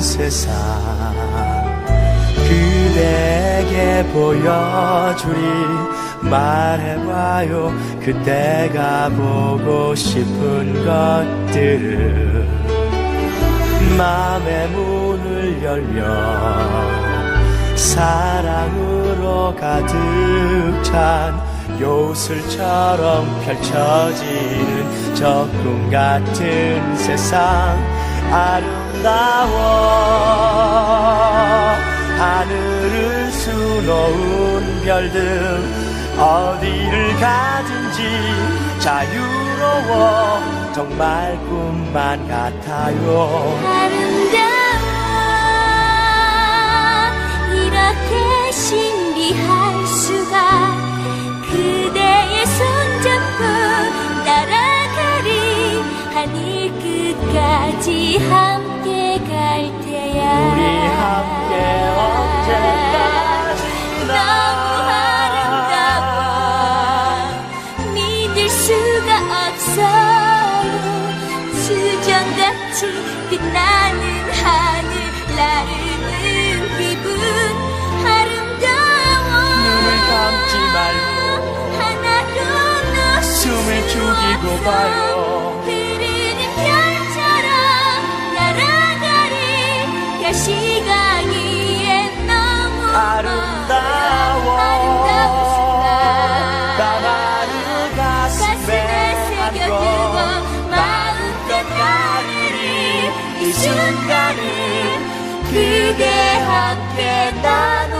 세상. 그대에게 보여주리. 말해봐요. 그대가 보고 싶은 것들을. 마음의 문을 열려 사랑으로 가득 찬 요술처럼 펼쳐지는 저꿈 같은 세상 아름다워. 하늘은 수놓은 별들 어디를 가든지 자유로워. 정말 꿈만 같아요 끝까지 함께 갈 테야. 우리 함께 언제까지나. 너무 아름다워. 믿을 수가 없어요 수정같이 빛나는 하늘 나르는 기분. 아름다워. 눈을 감지 말고 하나로 너 숨을 죽이고 봐요 야 시간이엔 너무 아름다워. 나만을 가슴에 안고 마음껏 가르리 이 순간을 그대 함께 나누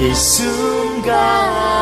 이 순간을